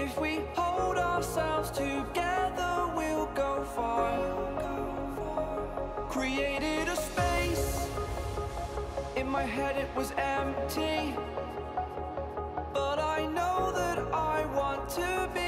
If we hold ourselves together, we'll go far. Created a space. In my head, it was empty. But I know that I want to be.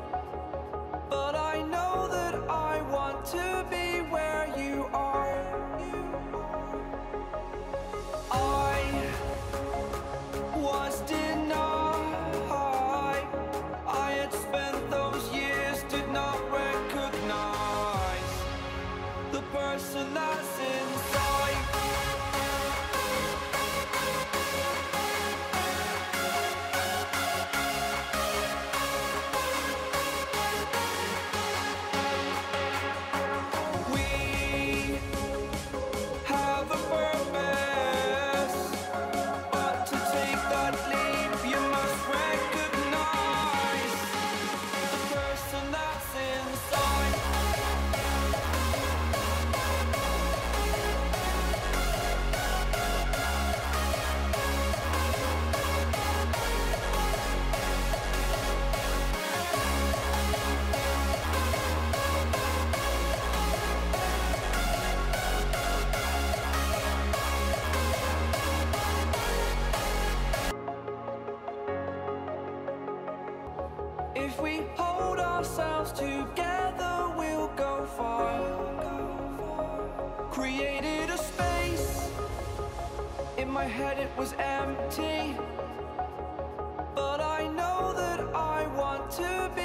If we hold ourselves together, we'll go far. Created a space. In my head, it was empty. But I know that I want to be